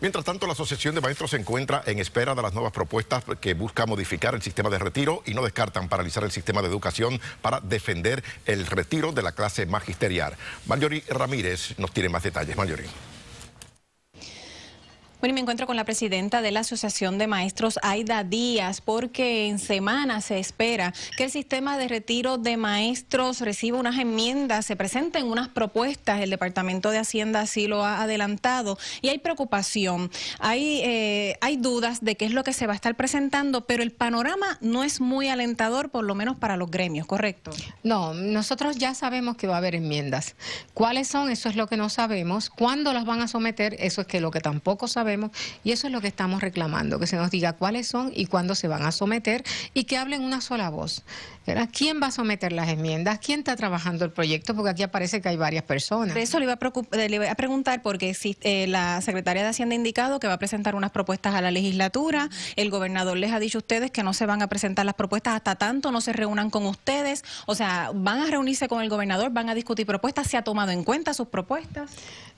Mientras tanto, la Asociación de Maestros se encuentra en espera de las nuevas propuestas que busca modificar el sistema de retiro y no descartan paralizar el sistema de educación para defender el retiro de la clase magisterial. Marjorie Ramírez nos tiene más detalles. Marjorie. Bueno, y me encuentro con la presidenta de la Asociación de Maestros, Aida Díaz, porque en semana se espera que el sistema de retiro de maestros reciba unas enmiendas, se presenten unas propuestas, el Departamento de Hacienda así lo ha adelantado, y hay preocupación, eh, hay dudas de qué es lo que se va a estar presentando, pero el panorama no es muy alentador, por lo menos para los gremios, ¿correcto? No, nosotros ya sabemos que va a haber enmiendas. ¿Cuáles son? Eso es lo que no sabemos. ¿Cuándo las van a someter? Eso es que lo que tampoco sabemos y eso es lo que estamos reclamando, que se nos diga cuáles son y cuándo se van a someter y que hablen una sola voz. ¿Quién va a someter las enmiendas? ¿Quién está trabajando el proyecto? Porque aquí aparece que hay varias personas. De eso le iba a, le iba a preguntar porque si, eh, la secretaria de Hacienda ha indicado que va a presentar unas propuestas a la legislatura. El gobernador les ha dicho a ustedes que no se van a presentar las propuestas hasta tanto no se reúnan con ustedes. O sea, van a reunirse con el gobernador, van a discutir propuestas. ¿Se ha tomado en cuenta sus propuestas?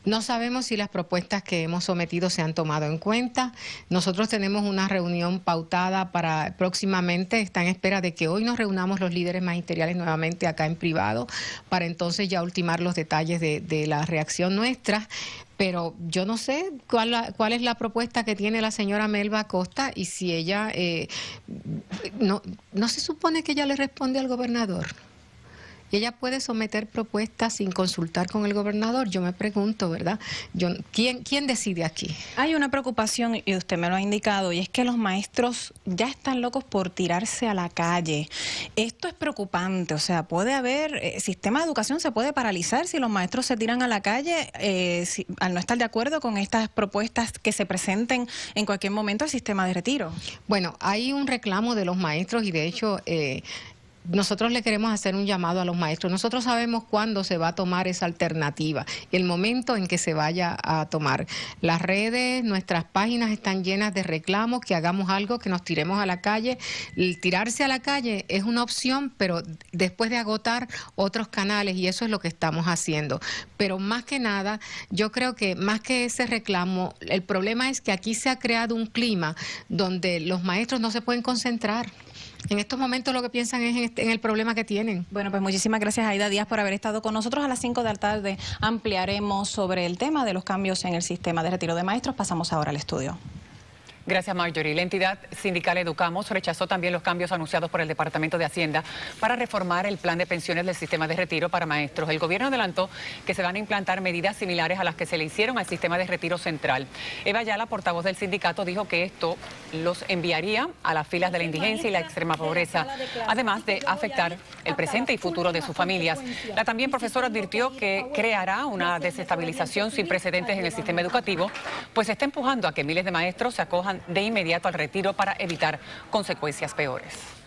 No sabemos si las propuestas que hemos sometido se han tomado en cuenta. Nosotros tenemos una reunión pautada para próximamente. Está en espera de que hoy nos reunamos los líderes magisteriales nuevamente acá en privado para entonces ya ultimar los detalles de, la reacción nuestra pero yo no sé cuál, cuál es la propuesta que tiene la señora Melba Costa y si ella eh, no, no se supone que ella le responde al gobernador y ella puede someter propuestas sin consultar con el gobernador. Yo me pregunto, ¿verdad? Yo, ¿quién, ¿Quién decide aquí? Hay una preocupación, y usted me lo ha indicado, y es que los maestros ya están locos por tirarse a la calle. Esto es preocupante, o sea, puede haber, el eh, sistema de educación se puede paralizar si los maestros se tiran a la calle eh, al no estar de acuerdo con estas propuestas que se presenten en cualquier momento al sistema de retiro. Bueno, hay un reclamo de los maestros y de hecho... Eh, nosotros le queremos hacer un llamado a los maestros. Nosotros sabemos cuándo se va a tomar esa alternativa, el momento en que se vaya a tomar. Las redes, nuestras páginas están llenas de reclamos, que hagamos algo, que nos tiremos a la calle. El tirarse a la calle es una opción, pero después de agotar otros canales, y eso es lo que estamos haciendo. Pero más que nada, yo creo que más que ese reclamo, el problema es que aquí se ha creado un clima donde los maestros no se pueden concentrar. En estos momentos lo que piensan es este, en, el problema que tienen. Bueno, pues muchísimas gracias Aida Díaz por haber estado con nosotros. A las 5 de la tarde ampliaremos sobre el tema de los cambios en el sistema de retiro de maestros. Pasamos ahora al estudio. Gracias, Marjorie. La entidad sindical Educamos rechazó también los cambios anunciados por el Departamento de Hacienda para reformar el plan de pensiones del sistema de retiro para maestros. El gobierno adelantó que se van a implantar medidas similares a las que se le hicieron al sistema de retiro central. Eva Ayala, portavoz del sindicato, dijo que esto los enviaría a las filas de la indigencia y la extrema pobreza, además de afectar el presente y futuro de sus familias. La también profesora advirtió que creará una desestabilización sin precedentes en el sistema educativo, pues está empujando a que miles de maestros se acojan de inmediato al retiro para evitar consecuencias peores.